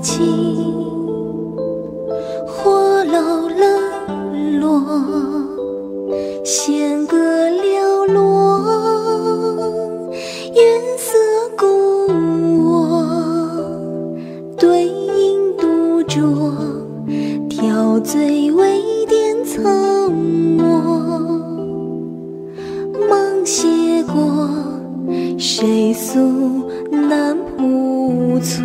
尽，火楼冷落，弦歌寥落，月色故我，对影独酌，挑醉微点苍漠，芒鞋过，谁诉难谱错？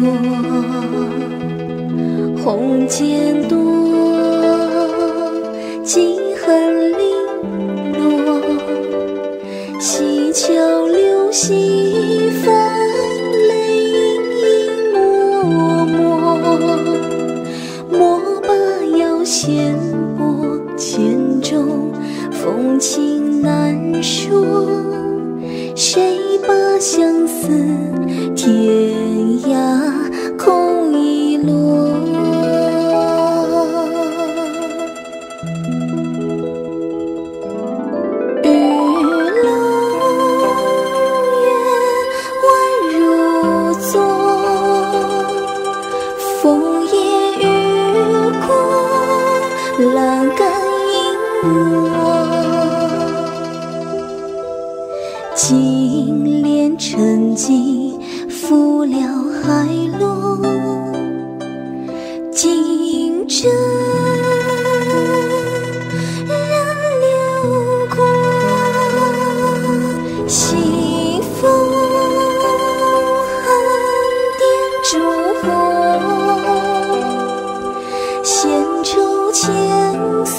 红笺多，金痕零落，西桥流细泛，泪盈盈脉脉。莫把腰弦拨，笺中风情难说。谁把相思天涯空遗落？玉楼月，宛如昨。枫叶雨过，栏杆影落。金莲沉寂，拂了海落。金针染流过，西风寒点烛火。闲愁牵锁，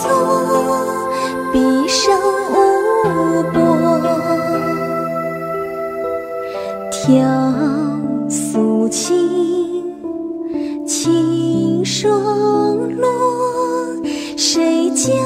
闭上飘素轻，轻霜落谁家？